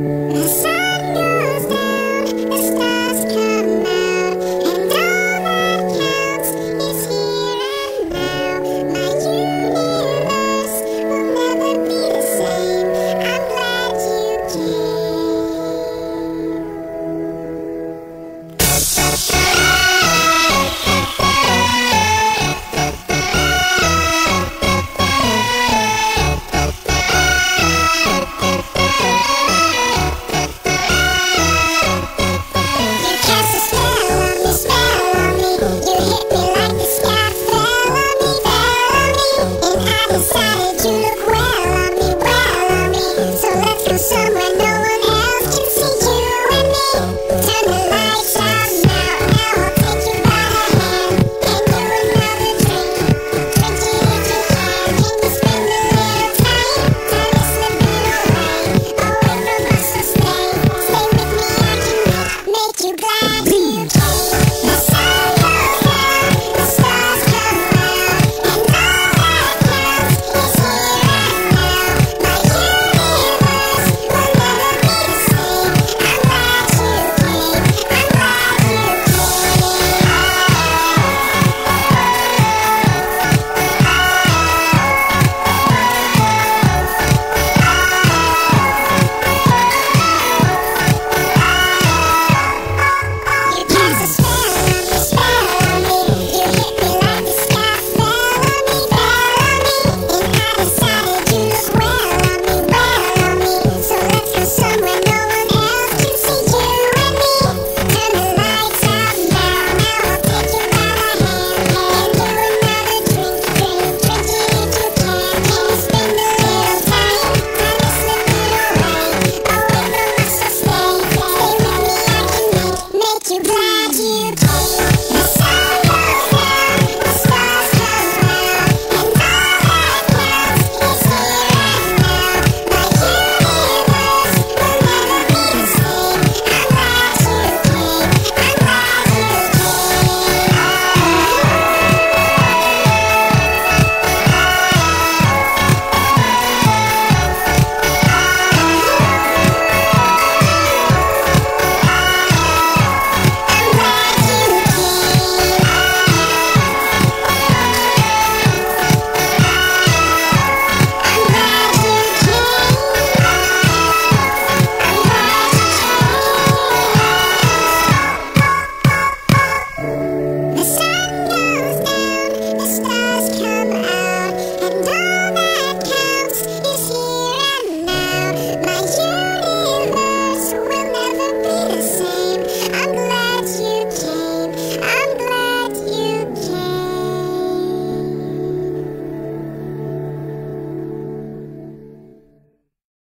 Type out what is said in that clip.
somewhere